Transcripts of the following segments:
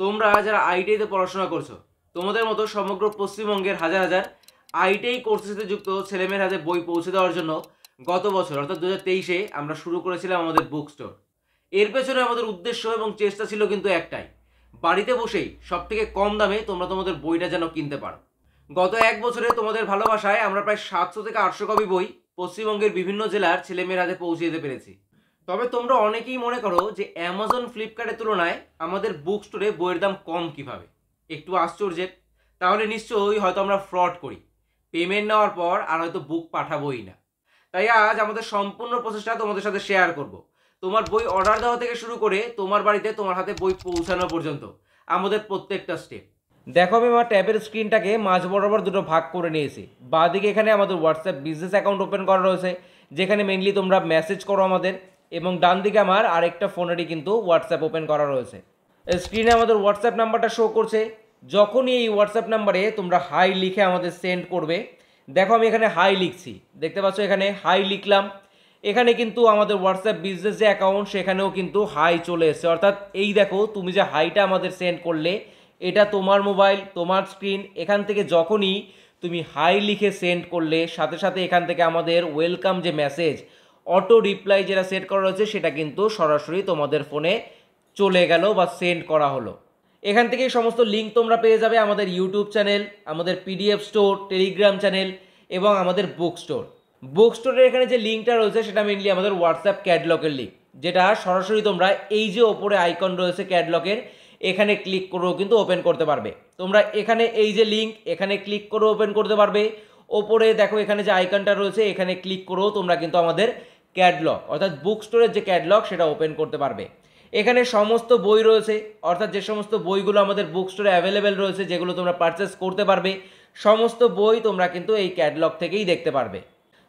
তোমরা যারা আইটিআইতে পড়াশোনা করছ, তোমাদের মতো সমগ্র পশ্চিমবঙ্গের হাজার হাজার আইটিআই কোর্সের সাথে যুক্ত ছেলেমেয়ের হাতে বই পৌঁছে দেওয়ার জন্য গত বছর, অর্থাৎ দু তেইশে, আমরা শুরু করেছিলাম আমাদের বুক স্টোর এর পেছনে আমাদের উদ্দেশ্য এবং চেষ্টা ছিল কিন্তু একটাই, বাড়িতে বসেই সব থেকে কম দামে তোমরা তোমাদের বইটা যেন কিনতে পারো। গত এক বছরে তোমাদের ভালোবাসায় আমরা প্রায় সাতশো থেকে আটশো কপি বই পশ্চিমবঙ্গের বিভিন্ন জেলার ছেলেমেয়ের হাতে পৌঁছে দিতে পেরেছি। তবে তোমরা অনেকেই মনে করো যে অ্যামাজন ফ্লিপকার্টের তুলনায় আমাদের বুক স্টোরে বইয়ের দাম কম কীভাবে? একটু আশ্চর্যের। তাহলে নিশ্চয়ই হয়তো আমরা ফ্রড করি। পেমেন্ট নেওয়ার পর আর হয়তো বুক পাঠাবোই না। তাই আজ আমাদের সম্পূর্ণ প্রসেসটা তোমাদের সাথে শেয়ার করব। তোমার বই অর্ডার দেওয়া থেকে শুরু করে তোমার বাড়িতে তোমার হাতে বই পৌঁছানো পর্যন্ত। আমাদের প্রত্যেকটা স্টেপ দেখো আমি আমার ট্যাবের স্ক্রিনটাকে মাঝ বরাবর দুটো ভাগ করে নিয়েছি। বাঁদিকে এখানে আমাদের হোয়াটসঅ্যাপ বিজনেস অ্যাকাউন্ট ওপেন করা রয়েছে। যেখানে মেনলি তোমরা মেসেজ করো আমাদের। এবং ডান দিকে আমার আরেকটা ফোনেরই কিন্তু হোয়াটসঅ্যাপ ওপেন করা রয়েছে। স্ক্রিনে আমাদের হোয়াটসঅ্যাপ নাম্বারটা শো করছে। যখনই এই হোয়াটসঅ্যাপ নাম্বারে তোমরা হাই লিখে আমাদের সেন্ড করবে, দেখো আমি এখানে হাই লিখছি। দেখতে পাচ্ছ এখানে হাই লিখলাম। এখানে কিন্তু আমাদের হোয়াটসঅ্যাপ বিজনেস যে অ্যাকাউন্ট সেখানেও কিন্তু হাই চলে এসছে। অর্থাৎ এই দেখো, তুমি যে হাইটা আমাদের সেন্ড করলে, এটা তোমার মোবাইল তোমার স্ক্রিন এখান থেকে যখনই তুমি হাই লিখে সেন্ড করলে, সাথে সাথে এখান থেকে আমাদের ওয়েলকাম যে মেসেজ অটো রিপ্লাই যেটা সেট করা রয়েছে, সেটা কিন্তু সরাসরি তোমাদের ফোনে চলে গেল বা সেন্ড করা হলো। এখান থেকে সমস্ত লিঙ্ক তোমরা পেয়ে যাবে আমাদের ইউটিউব চ্যানেল আমাদের পিডিএফ স্টোর টেলিগ্রাম চ্যানেল এবং আমাদের বুক স্টোর বুক স্টোরের এখানে যে লিঙ্কটা রয়েছে, সেটা মেনলি আমাদের হোয়াটসঅ্যাপ ক্যাটলকের লিঙ্ক যেটা সরাসরি তোমরা এই যে ওপরে আইকন রয়েছে ক্যাটলকের এখানে ক্লিক করেও কিন্তু ওপেন করতে পারবে। তোমরা এখানে এই যে লিঙ্ক এখানে ক্লিক করে ওপেন করতে পারবে। ওপরে দেখো এখানে যে আইকনটা রয়েছে, এখানে ক্লিক করেও তোমরা কিন্তু আমাদের ক্যাটলগ, অর্থাৎ বুক স্টোরের যে ক্যাটলগ সেটা ওপেন করতে পারবে। এখানে সমস্ত বই রয়েছে, অর্থাৎ যে সমস্ত বইগুলো আমাদের বুক স্টোরে অ্যাভেলেবেল রয়েছে, যেগুলো তোমরা পারচেস করতে পারবে, সমস্ত বই তোমরা কিন্তু এই ক্যাটলগ থেকেই দেখতে পারবে।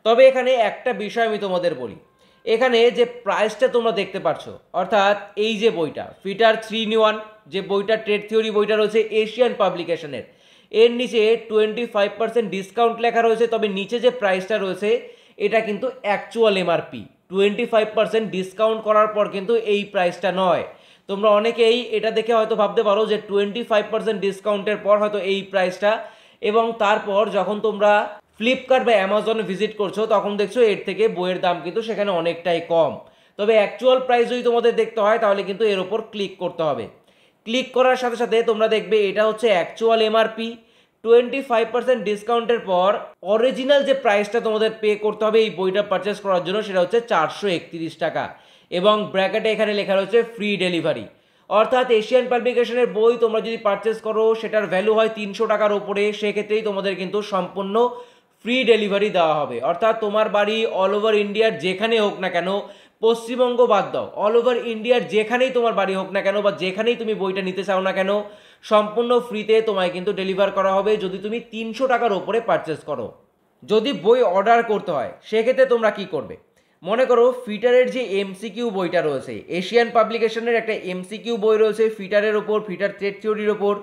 তবে এখানে একটা বিষয় আমি তোমাদের বলি। এখানে যে প্রাইসটা তোমরা দেখতে পাচ্ছ অর্থাৎ এই যে বইটা ফিটার থ্রি ইন ওয়ান যে বইটা ট্রেড থিওরি বইটা রয়েছে এশিয়ান পাবলিকেশনের এর নিচে টোয়েন্টি ফাইভ পার্সেন্ট ডিসকাউন্ট লেখা রয়েছে, তবে নিচে যে প্রাইসটা রয়েছে এটা কিন্তু actual MRP twenty five percent discount করার পর কিন্তু এই প্রাইসটা নয়। তোমরা অনেকেই এটা দেখে হয়তো ভাবতে পারো যে টোয়েন্টি ফাইভ পার্সেন্ট ডিসকাউন্টের পর হয়তো এই প্রাইসটা এবং তারপর যখন তোমরা ফ্লিপকার্ট বা অ্যামাজনে ভিজিট করছ, তখন দেখছ এর থেকে বইয়ের দাম কিন্তু সেখানে অনেকটাই কম। তবে অ্যাকচুয়াল প্রাইস যদি তোমাদের দেখতে হয়, তাহলে কিন্তু এর ওপর ক্লিক করতে হবে। ক্লিক করার সাথে সাথে তোমরা দেখবে এটা হচ্ছে actual MRP twenty five percent ডিসকাউন্টের পর অরিজিনাল যে প্রাইসটা তোমাদের পে করতে হবে এই বইটা পারচেস করার জন্য, সেটা হচ্ছে চারশো একত্রিশ টাকা। এবং ব্র্যাকেটে এখানে লেখা রয়েছে ফ্রি ডেলিভারি অর্থাৎ এশিয়ান পাবলিকেশনের বই তোমরা যদি পারচেস করো, সেটার ভ্যালু হয় তিনশো টাকার ওপরে সেক্ষেত্রেই তোমাদের কিন্তু সম্পূর্ণ ফ্রি ডেলিভারি দেওয়া হবে। অর্থাৎ তোমার বাড়ি অল ওভার ইন্ডিয়ার যেখানে হোক না কেন পশ্চিমবঙ্গ বাদ দাও। অল ওভার ইন্ডিয়ার যেখানেই তোমার বাড়ি হোক না কেন বা যেখানেই তুমি বইটা নিতে চাও না কেন, সম্পূর্ণ ফ্রিতে তোমায় কিন্তু ডেলিভার করা হবে যদি তুমি তিনশো টাকার ওপরে পারচেস করো। যদি বই অর্ডার করতে হয়, সেক্ষেত্রে তোমরা কি করবে? মনে করো ফিটারের যে এমসিকিউ বইটা রয়েছে এশিয়ান পাবলিকেশনের একটা এমসিকিউ বই রয়েছে, ফিটারের ওপর, ফিটার থ্রেড থিওরির ওপর,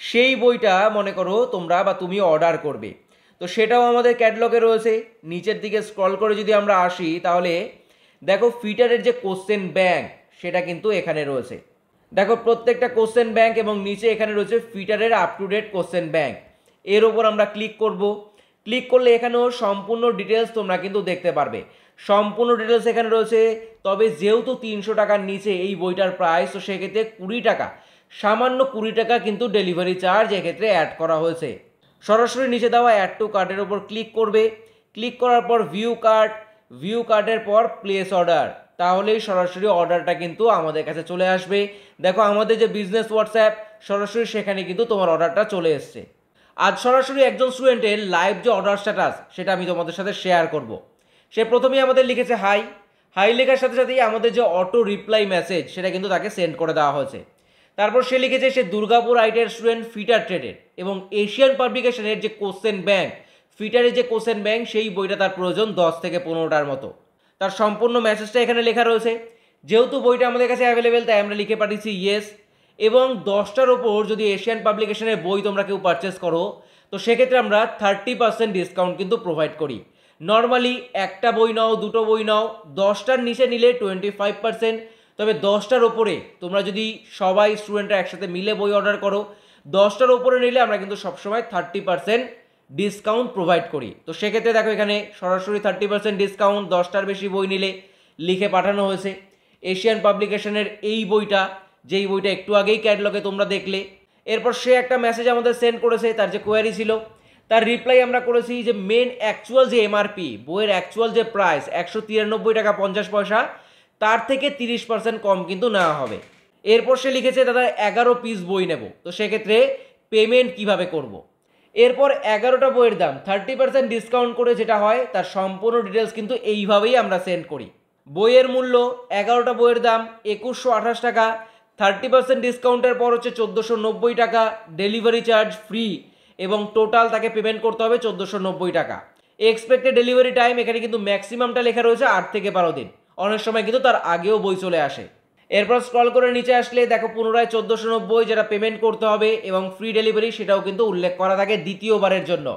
সেই বইটা মনে করো তোমরা বা তুমি অর্ডার করবে। তো সেটাও আমাদের ক্যাটলগে রয়েছে। নিচের দিকে স্ক্রল করে যদি আমরা আসি, তাহলে দেখো ফিটারের যে কোশ্চেন ব্যাংক, সেটা কিন্তু এখানে রয়েছে। দেখো প্রত্যেকটা কোশ্চেন ব্যাংক এবং নিচে এখানে রয়েছে ফিটারের up to date question bank. এর ওপর আমরা ক্লিক করব। ক্লিক করলে এখানেও সম্পূর্ণ ডিটেলস তোমরা কিন্তু দেখতে পারবে। সম্পূর্ণ ডিটেলস এখানে রয়েছে, তবে যেহেতু তিনশো টাকার নিচে এই বইটার প্রাইস তো সেক্ষেত্রে কুড়ি টাকা, সামান্য কুড়ি টাকা কিন্তু ডেলিভারি চার্জ এক্ষেত্রে অ্যাড করা হয়েছে। সরাসরি নিচে দেওয়া অ্যাড টু কার্ডের ওপর ক্লিক করবে। ক্লিক করার পর ভিউ কার্ড ভিউ কার্ডের পর প্লেস অর্ডার তাহলেই সরাসরি অর্ডারটা কিন্তু আমাদের কাছে চলে আসবে। দেখো আমাদের যে বিজনেস হোয়াটসঅ্যাপ সরাসরি সেখানে কিন্তু তোমার অর্ডারটা চলে এসছে। আজ সরাসরি একজন স্টুডেন্টের লাইভ যে অর্ডার স্ট্যাটাস সেটা আমি তোমাদের সাথে শেয়ার করব। সে প্রথমেই আমাদের লিখেছে হাই হাই লেখার সাথে সাথেই আমাদের যে অটো রিপ্লাই মেসেজ সেটা কিন্তু তাকে সেন্ড করে দেওয়া হয়েছে। তারপর সে লিখেছে সে দুর্গাপুর আইটের স্টুডেন্ট ফিটার ট্রেডের এবং এশিয়ান পাবলিকেশনের যে কোশ্চেন ব্যাংক ফিটারের যে কোশ্চেন ব্যাংক, সেই বইটা তার প্রয়োজন দশ থেকে পনেরোটার মতো। তার সম্পূর্ণ মেসেজটা এখানে লেখা রয়েছে। যেহেতু বইটা আমাদের কাছে অ্যাভেলেবেল তাই আমরা লিখে পাঠিয়েছি ইয়েস এবং দশটার ওপর যদি এশিয়ান পাবলিকেশনের বই তোমরা কেউ পারচেস করো, তো সেক্ষেত্রে আমরা থার্টি পার্সেন্ট ডিসকাউন্ট কিন্তু প্রোভাইড করি। নর্মালি একটা বই নাও, দুটো বই নাও, দশটার নিচে নিলে টোয়েন্টি ফাইভ পার্সেন্ট তবে দশটার ওপরে তোমরা যদি সবাই স্টুডেন্টরা একসাথে মিলে বই অর্ডার করো, দশটার ওপরে নিলে আমরা কিন্তু সবসময় থার্টি পার্সেন্ট ডিসকাউন্ট প্রোভাইড করি। তো সেক্ষেত্রে দেখো এখানে সরাসরি থার্টি পার্সেন্ট ডিসকাউন্ট দশটার বেশি বই নিলে লিখে পাঠানো হয়েছে। এশিয়ান পাবলিকেশনের এই বইটা, যেই বইটা একটু আগেই ক্যাটলগে তোমরা দেখলে। এরপর সে একটা মেসেজ আমাদের সেন্ড করেছে, তার যে কোয়ারি ছিল, তার রিপ্লাই আমরা করেছি যে মেন অ্যাকচুয়াল যে এমআরপি বইয়ের অ্যাকচুয়াল যে প্রাইস একশো তিরানব্বই টাকা পঞ্চাশ পয়সা, তার থেকে তিরিশ পার্সেন্ট কম কিন্তু নেওয়া হবে। এরপর সে লিখেছে, দাদা, এগারো পিস বই নেব। তো সেক্ষেত্রে পেমেন্ট কীভাবে করব। এরপর এগারোটা বইয়ের দাম থার্টি পার্সেন্ট ডিসকাউন্ট করে যেটা হয়, তার সম্পূর্ণ ডিটেলস কিন্তু এইভাবেই আমরা সেন্ড করি। বইয়ের মূল্য, এগারোটা বইয়ের দাম, একুশশো আঠাশ টাকা থার্টি পার্সেন্ট ডিসকাউন্টের পর হচ্ছে চোদ্দোশো নব্বই টাকা ডেলিভারি চার্জ ফ্রি এবং টোটাল তাকে পেমেন্ট করতে হবে চোদ্দোশো নব্বই টাকা। এক্সপেক্টেড ডেলিভারি টাইম এখানে কিন্তু ম্যাক্সিমামটা লেখা রয়েছে আট থেকে বারো দিন। অনেক সময় কিন্তু তার আগেও বই চলে আসে। এরপর স্ক্রল করে নিচে আসলে দেখো পুনরায় চোদ্দোশো নব্বই যেটা পেমেন্ট করতে হবে এবং ফ্রি ডেলিভারি সেটাও কিন্তু উল্লেখ করা থাকে দ্বিতীয়বারের জন্য।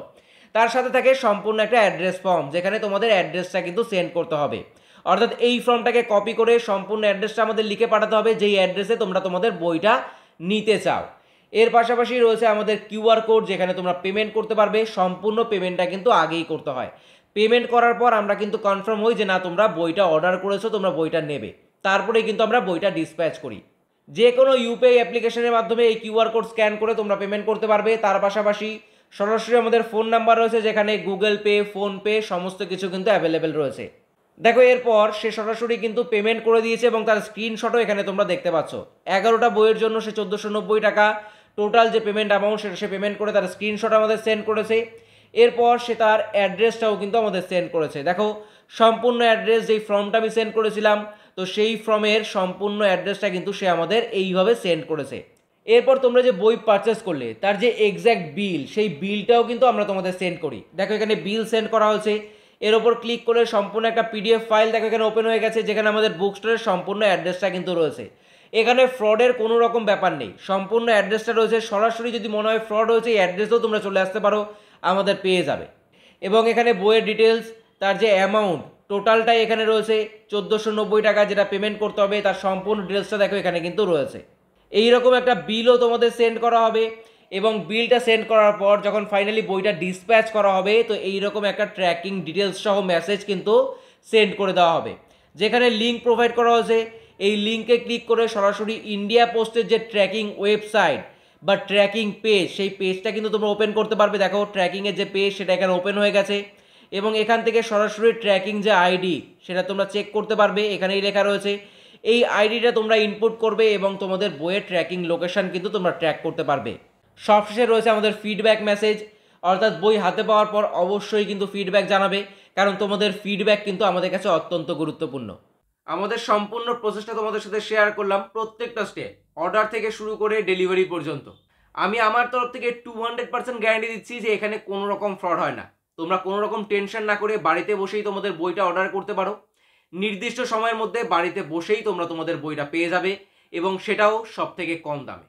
তার সাথে থাকে সম্পূর্ণ একটা অ্যাড্রেস ফর্ম যেখানে তোমাদের অ্যাড্রেসটা কিন্তু সেন্ড করতে হবে। অর্থাৎ এই ফর্মটাকে কপি করে সম্পূর্ণ অ্যাড্রেসটা আমাদের লিখে পাঠাতে হবে, যেই অ্যাড্রেসে তোমরা তোমাদের বইটা নিতে চাও। এর পাশাপাশি রয়েছে আমাদের কিউআর কোড যেখানে তোমরা পেমেন্ট করতে পারবে, সম্পূর্ণ পেমেন্টটা কিন্তু আগেই করতে হয়। পেমেন্ট করার পর আমরা কিন্তু কনফার্ম হই যে না, তোমরা বইটা অর্ডার করেছ, তোমরা বইটা নেবে। তারপরে কিন্তু আমরা বইটা ডিসপ্যাচ করি। যে কোনো ইউপিআই অ্যাপ্লিকেশনের মাধ্যমে এই কিউআর কোড স্ক্যান করে তোমরা পেমেন্ট করতে পারবে। তার পাশাপাশি সরাসরি আমাদের ফোন নাম্বার রয়েছে, যেখানে গুগল পে ফোনপে সমস্ত কিছু কিন্তু অ্যাভেলেবেল রয়েছে। দেখো, এরপর সে সরাসরি কিন্তু পেমেন্ট করে দিয়েছে এবং তার স্ক্রিনশটও এখানে তোমরা দেখতে পাচ্ছ। এগারোটা বইয়ের জন্য সে চোদ্দোশো নব্বই টাকা টোটাল যে পেমেন্ট অ্যামাউন্ট সেটা সে পেমেন্ট করে তার স্ক্রিনশট আমাদের সেন্ড করেছে। এরপর সে তার অ্যাড্রেসটাও কিন্তু আমাদের সেন্ড করেছে। দেখো, সম্পূর্ণ অ্যাড্রেস যেই ফর্মটা আমি সেন্ড করেছিলাম তো সেই ফর্মের সম্পূর্ণ অ্যাড্রেসটা কিন্তু সে আমাদের এইভাবে সেন্ড করেছে। এরপর তোমরা যে বই পারচেস করলে, তার যে এক্স্যাক্ট বিল সেই বিলটাও কিন্তু আমরা তোমাদের সেন্ড করি। দেখো এখানে বিল সেন্ড করা হয়েছে। এর ওপর ক্লিক করে সম্পূর্ণ একটা পিডিএফ ফাইল দেখো এখানে ওপেন হয়ে গেছে, যেখানে আমাদের বুক স্টোরের সম্পূর্ণ অ্যাড্রেসটা কিন্তু রয়েছে। এখানে ফ্রডের কোনো রকম ব্যাপার নেই। সম্পূর্ণ অ্যাড্রেসটা রয়েছে। সরাসরি যদি মনে হয় ফ্রড হয়েছে, এই অ্যাড্রেসেও তোমরা চলে আসতে পারো, আমাদের পেয়ে যাবে। এবং এখানে বইয়ের ডিটেলস তার যে অ্যামাউন্ট টোটালটাই এখানে রয়েছে চোদ্দোশো নব্বই টাকা যেটা পেমেন্ট করতে হবে, তার সম্পূর্ণ ডিটেলসটা দেখো এখানে কিন্তু রয়েছে। এই রকম একটা বিলও তোমাদের সেন্ড করা হবে এবং বিলটা সেন্ড করার পর যখন ফাইনালি বইটা ডিসপ্যাচ করা হবে, তো এই রকম একটা ট্র্যাকিং ডিটেলস সহ মেসেজ কিন্তু সেন্ড করে দেওয়া হবে। যেখানে লিঙ্ক প্রোভাইড করা হয়েছে, এই লিঙ্কে ক্লিক করে সরাসরি ইন্ডিয়া পোস্টের যে ট্র্যাকিং ওয়েবসাইট বা ট্র্যাকিং পেজ সেই পেজটা কিন্তু তোমরা ওপেন করতে পারবে। দেখো ট্র্যাকিংয়ের যে পেজ সেটা এখানে ওপেন হয়ে গেছে। এবং এখান থেকে সরাসরি ট্র্যাকিং যে আইডি সেটা তোমরা চেক করতে পারবে, এখানেই লেখা রয়েছে। এই আইডিটা তোমরা ইনপুট করবে এবং তোমাদের বইয়ের ট্র্যাকিং লোকেশন কিন্তু তোমরা ট্র্যাক করতে পারবে। সবশেষে রয়েছে আমাদের ফিডব্যাক মেসেজ অর্থাৎ বই হাতে পাওয়ার পর অবশ্যই কিন্তু ফিডব্যাক জানাবে, কারণ তোমাদের ফিডব্যাক কিন্তু আমাদের কাছে অত্যন্ত গুরুত্বপূর্ণ। আমাদের সম্পূর্ণ প্রসেসটা তোমাদের সাথে শেয়ার করলাম প্রত্যেকটা স্টেপ অর্ডার থেকে শুরু করে ডেলিভারি পর্যন্ত। আমি আমার তরফ থেকে টু হান্ড্রেড পার্সেন্ট গ্যারান্টি দিচ্ছি যে এখানে কোনো রকম ফ্রড হয় না। তোমরা কোনো রকম টেনশন না করে বাড়িতে বসেই তোমাদের বইটা অর্ডার করতে পারো। নির্দিষ্ট সময়ের মধ্যে বাড়িতে বসেই তোমরা তোমাদের বইটা পেয়ে যাবে এবং সেটাও সব থেকে কম দামে।